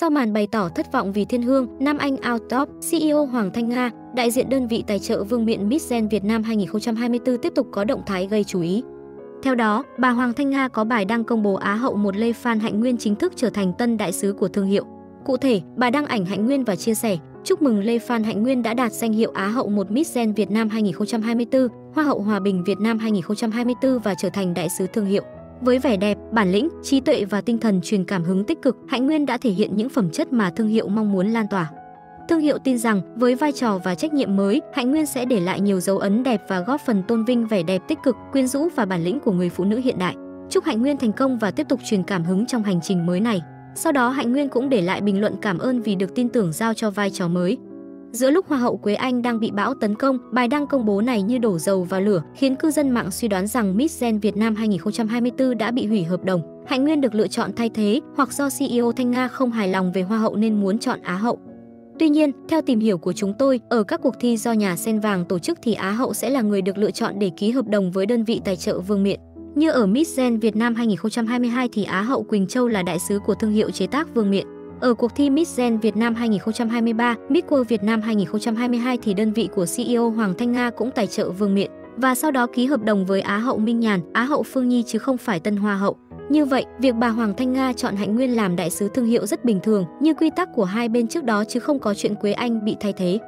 Sau màn bày tỏ thất vọng vì Thiên Hương, Nam Anh Outtop CEO Hoàng Thanh Nga, đại diện đơn vị tài trợ Vương miện Miss Gen Việt Nam 2024 tiếp tục có động thái gây chú ý. Theo đó, bà Hoàng Thanh Nga có bài đăng công bố Á hậu một Lê Phan Hạnh Nguyên chính thức trở thành tân đại sứ của thương hiệu. Cụ thể, bà đăng ảnh Hạnh Nguyên và chia sẻ, chúc mừng Lê Phan Hạnh Nguyên đã đạt danh hiệu Á hậu một Miss Gen Việt Nam 2024, Hoa hậu Hòa bình Việt Nam 2024 và trở thành đại sứ thương hiệu. Với vẻ đẹp, bản lĩnh, trí tuệ và tinh thần truyền cảm hứng tích cực, Hạnh Nguyên đã thể hiện những phẩm chất mà thương hiệu mong muốn lan tỏa. Thương hiệu tin rằng với vai trò và trách nhiệm mới, Hạnh Nguyên sẽ để lại nhiều dấu ấn đẹp và góp phần tôn vinh vẻ đẹp tích cực, quyến rũ và bản lĩnh của người phụ nữ hiện đại. Chúc Hạnh Nguyên thành công và tiếp tục truyền cảm hứng trong hành trình mới này. Sau đó Hạnh Nguyên cũng để lại bình luận cảm ơn vì được tin tưởng giao cho vai trò mới. Giữa lúc Hoa hậu Quế Anh đang bị bão tấn công, bài đăng công bố này như đổ dầu vào lửa, khiến cư dân mạng suy đoán rằng Miss Gen Việt Nam 2024 đã bị hủy hợp đồng. Hạnh Nguyên được lựa chọn thay thế, hoặc do CEO Thanh Nga không hài lòng về Hoa hậu nên muốn chọn Á hậu. Tuy nhiên, theo tìm hiểu của chúng tôi, ở các cuộc thi do nhà sen vàng tổ chức thì Á hậu sẽ là người được lựa chọn để ký hợp đồng với đơn vị tài trợ Vương Miện. Như ở Miss Gen Việt Nam 2022 thì Á hậu Quỳnh Châu là đại sứ của thương hiệu chế tác Vương Miện. Ở cuộc thi Miss Gen Việt Nam 2023, Miss World Việt Nam 2022 thì đơn vị của CEO Hoàng Thanh Nga cũng tài trợ Vương Miện và sau đó ký hợp đồng với Á hậu Minh Nhàn, Á hậu Phương Nhi chứ không phải Tân Hoa hậu. Như vậy, việc bà Hoàng Thanh Nga chọn Hạnh Nguyên làm đại sứ thương hiệu rất bình thường, như quy tắc của hai bên trước đó chứ không có chuyện Quế Anh bị thay thế.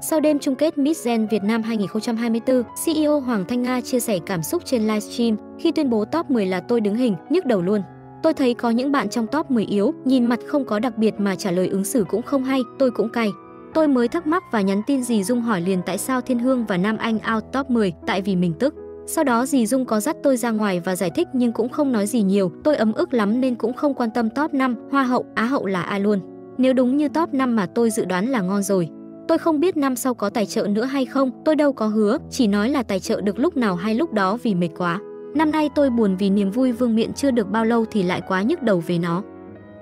Sau đêm chung kết Miss Gen Việt Nam 2024, CEO Hoàng Thanh Nga chia sẻ cảm xúc trên livestream khi tuyên bố top 10 là tôi đứng hình, nhức đầu luôn. Tôi thấy có những bạn trong top 10 yếu, nhìn mặt không có đặc biệt mà trả lời ứng xử cũng không hay, tôi cũng cay. Tôi mới thắc mắc và nhắn tin dì Dung hỏi liền tại sao Thiên Hương và Nam Anh out top 10, tại vì mình tức. Sau đó dì Dung có dắt tôi ra ngoài và giải thích nhưng cũng không nói gì nhiều, tôi ấm ức lắm nên cũng không quan tâm top 5, Hoa hậu, Á hậu là ai luôn. Nếu đúng như top 5 mà tôi dự đoán là ngon rồi. Tôi không biết năm sau có tài trợ nữa hay không, tôi đâu có hứa, chỉ nói là tài trợ được lúc nào hay lúc đó vì mệt quá. Năm nay tôi buồn vì niềm vui vương miện chưa được bao lâu thì lại quá nhức đầu về nó.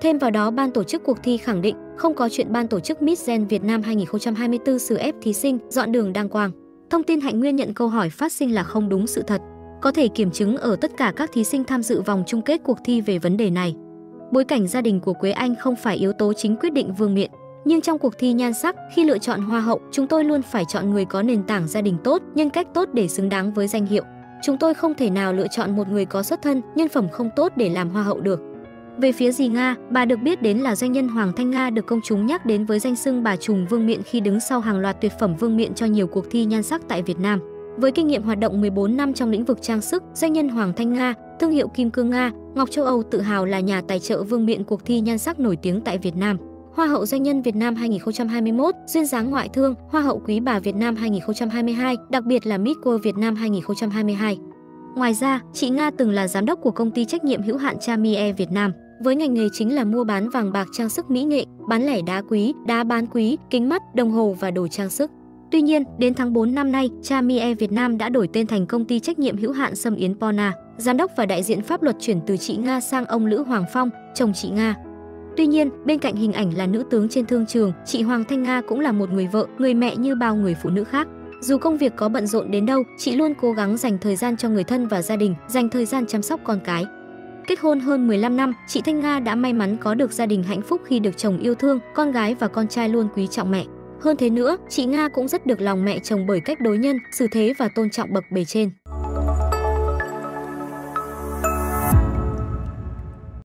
Thêm vào đó, ban tổ chức cuộc thi khẳng định không có chuyện ban tổ chức Miss Gen Việt Nam 2024 xử ép thí sinh, dọn đường đăng quang. Thông tin Hạnh Nguyên nhận câu hỏi phát sinh là không đúng sự thật. Có thể kiểm chứng ở tất cả các thí sinh tham dự vòng chung kết cuộc thi về vấn đề này. Bối cảnh gia đình của Quế Anh không phải yếu tố chính quyết định vương miện. Nhưng trong cuộc thi nhan sắc, khi lựa chọn hoa hậu, chúng tôi luôn phải chọn người có nền tảng gia đình tốt, nhân cách tốt để xứng đáng với danh hiệu. Chúng tôi không thể nào lựa chọn một người có xuất thân, nhân phẩm không tốt để làm hoa hậu được. Về phía dì Nga, bà được biết đến là doanh nhân Hoàng Thanh Nga được công chúng nhắc đến với danh xưng bà trùm vương miện khi đứng sau hàng loạt tuyệt phẩm vương miện cho nhiều cuộc thi nhan sắc tại Việt Nam. Với kinh nghiệm hoạt động 14 năm trong lĩnh vực trang sức, doanh nhân Hoàng Thanh Nga, thương hiệu Kim Cương Nga, Ngọc Châu Âu tự hào là nhà tài trợ vương miện cuộc thi nhan sắc nổi tiếng tại Việt Nam. Hoa hậu doanh nhân Việt Nam 2021, duyên dáng ngoại thương, Hoa hậu quý bà Việt Nam 2022, đặc biệt là Miss World Việt Nam 2022. Ngoài ra, chị Nga từng là giám đốc của công ty trách nhiệm hữu hạn Chamie Việt Nam, với ngành nghề chính là mua bán vàng bạc trang sức mỹ nghệ, bán lẻ đá quý, đá bán quý, kính mắt, đồng hồ và đồ trang sức. Tuy nhiên, đến tháng 4 năm nay, Chamie Việt Nam đã đổi tên thành công ty trách nhiệm hữu hạn Sâm Yến Pona. Giám đốc và đại diện pháp luật chuyển từ chị Nga sang ông Lữ Hoàng Phong, chồng chị Nga. Tuy nhiên, bên cạnh hình ảnh là nữ tướng trên thương trường, chị Hoàng Thanh Nga cũng là một người vợ, người mẹ như bao người phụ nữ khác. Dù công việc có bận rộn đến đâu, chị luôn cố gắng dành thời gian cho người thân và gia đình, dành thời gian chăm sóc con cái. Kết hôn hơn 15 năm, chị Thanh Nga đã may mắn có được gia đình hạnh phúc khi được chồng yêu thương, con gái và con trai luôn quý trọng mẹ. Hơn thế nữa, chị Nga cũng rất được lòng mẹ chồng bởi cách đối nhân, xử thế và tôn trọng bậc bề trên.